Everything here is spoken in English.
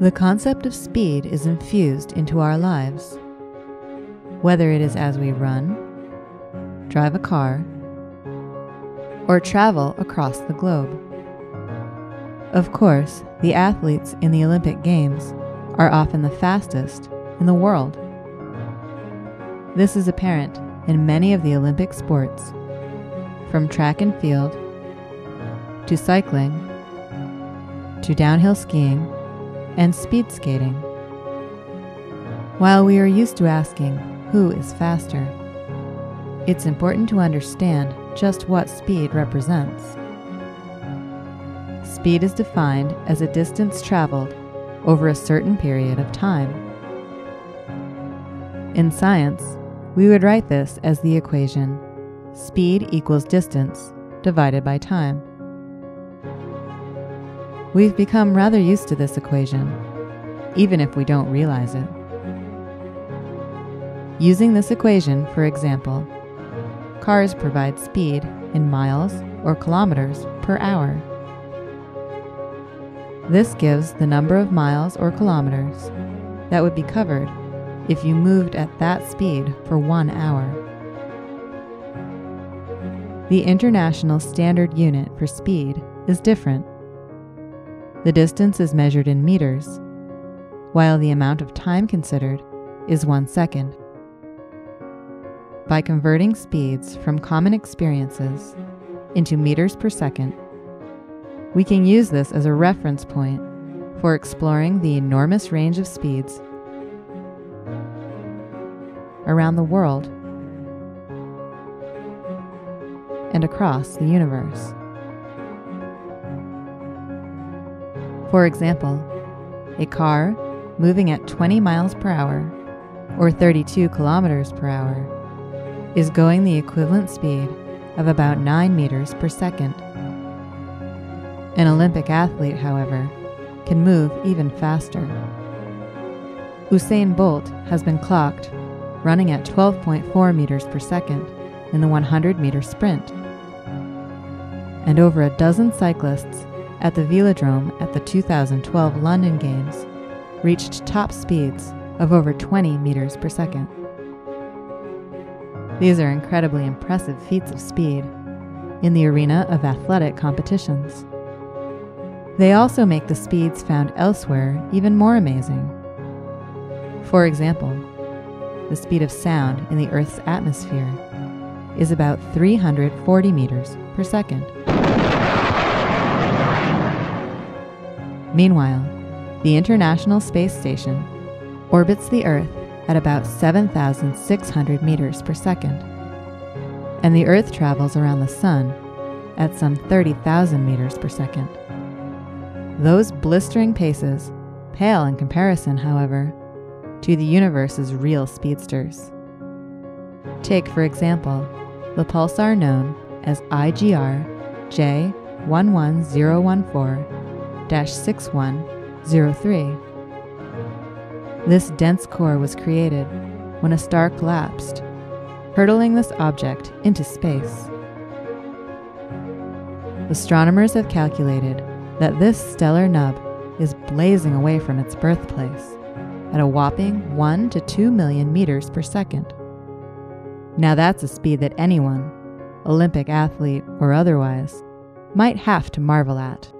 The concept of speed is infused into our lives. Whether it is as we run, drive a car, or travel across the globe. Of course, the athletes in the Olympic Games are often the fastest in the world. This is apparent in many of the Olympic sports, from track and field to cycling to downhill skiing and speed skating. While we are used to asking who is faster, it's important to understand just what speed represents. Speed is defined as a distance traveled over a certain period of time. In science, we would write this as the equation speed equals distance divided by time. We've become rather used to this equation, even if we don't realize it. Using this equation, for example, cars provide speed in miles or kilometers per hour. This gives the number of miles or kilometers that would be covered if you moved at that speed for one hour. The International Standard Unit for Speed is different. The distance is measured in meters, while the amount of time considered is one second. By converting speeds from common experiences into meters per second, we can use this as a reference point for exploring the enormous range of speeds around the world and across the universe. For example, a car moving at 20 miles per hour or 32 kilometers per hour is going the equivalent speed of about 9 meters per second. An Olympic athlete, however, can move even faster. Usain Bolt has been clocked running at 12.4 meters per second in the 100 meter sprint. And over a dozen cyclists at the Velodrome at the 2012 London Games reached top speeds of over 20 meters per second. These are incredibly impressive feats of speed in the arena of athletic competitions. They also make the speeds found elsewhere even more amazing. For example, the speed of sound in the Earth's atmosphere is about 340 meters per second. Meanwhile, the International Space Station orbits the Earth at about 7,600 meters per second, and the Earth travels around the Sun at some 30,000 meters per second. Those blistering paces pale in comparison, however, to the universe's real speedsters. Take, for example, the pulsar known as IGR J11014 6103. This dense core was created when a star collapsed, hurtling this object into space. Astronomers have calculated that this stellar nub is blazing away from its birthplace at a whopping 1 to 2 million meters per second. Now that's a speed that anyone, Olympic athlete or otherwise, might have to marvel at.